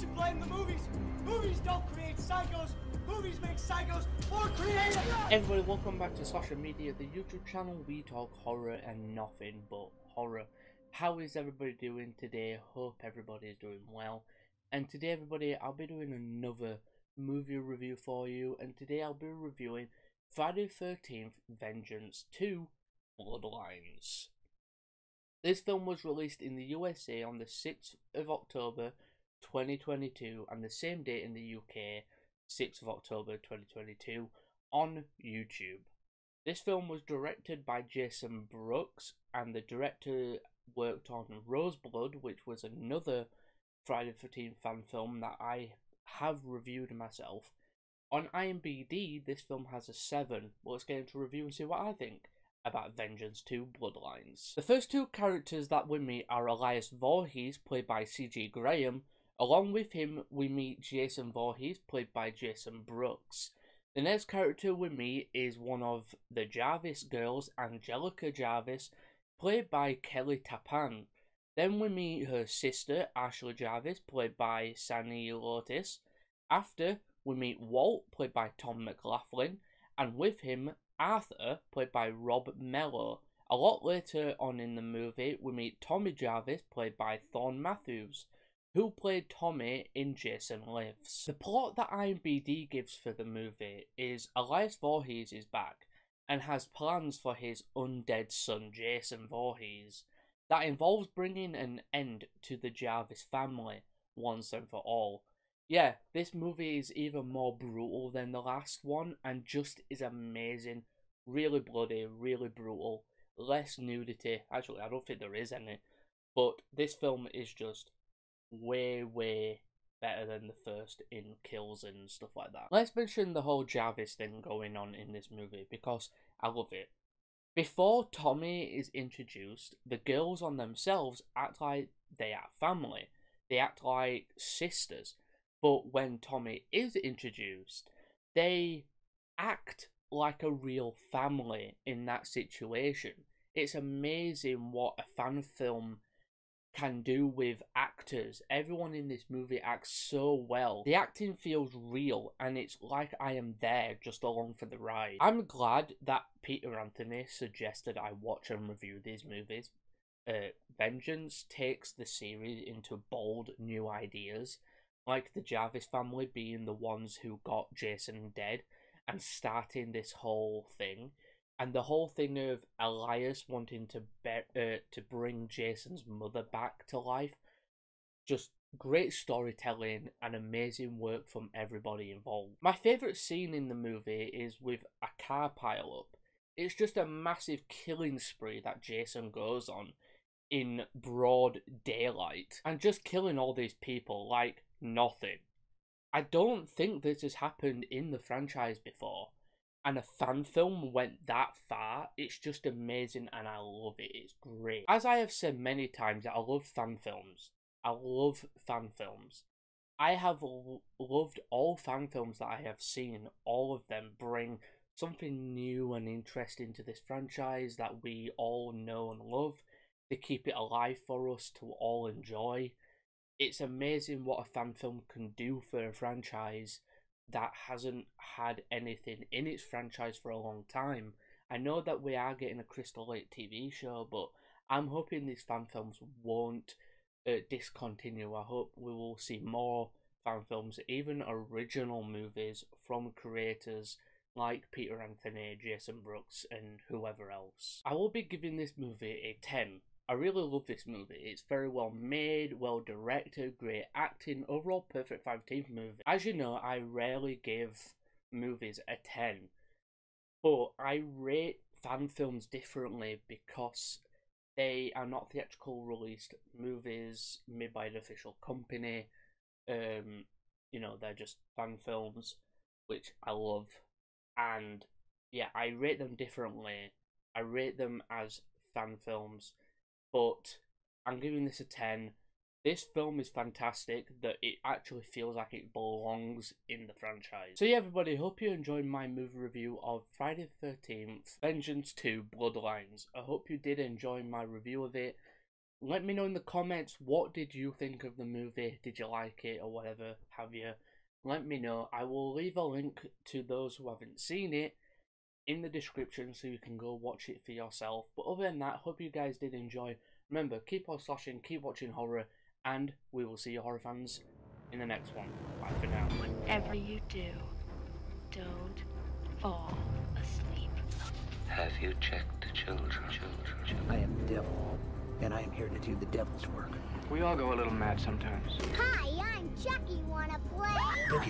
You blame the movies? Movies don't create psychos. Movies make psychos more creative. Everybody, welcome back to Slasher Media, the YouTube channel. We talk horror and nothing but horror. How is everybody doing today? Hope everybody is doing well. And today, everybody, I'll be doing another movie review for you. And today, I'll be reviewing Friday 13th Vengeance 2 Bloodlines. This film was released in the USA on the 6th of October 2022 and the same date in the UK, 6th of October 2022, on YouTube. This film was directed by Jason Brooks and the director worked on Roseblood, which was another Friday the 13th fan film that I have reviewed myself. On IMDb, this film has a 7. let's get into review and see what I think about Vengeance 2 Bloodlines. The first two characters that we meet are Elias Voorhees, played by CJ Graham. Along with him, we meet Jason Voorhees, played by Jason Brooks. The next character we meet is one of the Jarvis girls, Angelica Jarvis, played by Kelly Tapan. Then we meet her sister, Ashley Jarvis, played by Sanaa Lotis. After, we meet Walt, played by Tom McLoughlin, and with him, Arthur, played by Rob Mello. A lot later on in the movie, we meet Tommy Jarvis, played by Thom Mathews, who played Tommy in Jason Lives. The plot that IMDb gives for the movie is Elias Voorhees is back and has plans for his undead son Jason Voorhees that involves bringing an end to the Jarvis family once and for all. Yeah, this movie is even more brutal than the last one and just is amazing. Really bloody, really brutal. Less nudity. Actually, I don't think there is any. But this film is just way, way better than the first in kills and stuff like that. Let's mention the whole Jarvis thing going on in this movie because I love it. Before Tommy is introduced, the girls on themselves act like they are family. They act like sisters. But when Tommy is introduced, they act like a real family in that situation. It's amazing what a fan film can do with actors. Everyone in this movie acts so well. The acting feels real and it's like I am there just along for the ride. I'm glad that Peter Anthony suggested I watch and review these movies. Uh, Vengeance takes the series into bold new ideas like the Jarvis family being the ones who got Jason dead and starting this whole thing, and the whole thing of Elias wanting to be- uh, to bring Jason's mother back to life, just great storytelling and amazing work from everybody involved. My favorite scene in the movie is with a car pileup. It's just a massive killing spree that Jason goes on in broad daylight and just killing all these people like nothing. I don't think this has happened in the franchise before. And a fan film went that far. It's just amazing and I love it. It's great. As I have said many times, I love fan films. I love fan films. I have l- loved all fan films that I have seen. All of them bring something new and interesting to this franchise that we all know and love. They keep it alive for us to all enjoy it's amazing what a fan film can do for a franchise that hasn't had anything in its franchise for a long time. I know that we are getting a Crystal Lake TV show, but I'm hoping these fan films won't uh, discontinue. I hope we will see more fan films, even original movies from creators like Peter Anthony, Jason Brooks, and whoever else. I will be giving this movie a 10 I really love this movie. It's very well made, well directed, great acting, overall perfect 15th movie. As you know, I rarely give movies a 10, but I rate fan films differently because they are not theatrical released movies made by an official company. Um, you know, they're just fan films, which I love. And yeah, I rate them differently. I rate them as fan films but I'm giving this a 10. This film is fantastic that it actually feels like it belongs in the franchise. So yeah everybody, hope you enjoyed my movie review of Friday the 13th, Vengeance 2 Bloodlines. I hope you did enjoy my review of it. let me know in the comments what did you think of the movie? Did you like it or whatever have you? Let me know. I will leave a link to those who haven't seen it in the description so you can go watch it for yourself. But other than that, hope you guys did enjoy. Remember, keep on slashing, keep watching horror, and we will see you horror fans in the next one. Bye for now. Whatever you do, don't fall asleep. Have you checked the children? Children, children. I am the devil, and I am here to do the devil's work. We all go a little mad sometimes. Hi, I'm Chucky. Wanna play?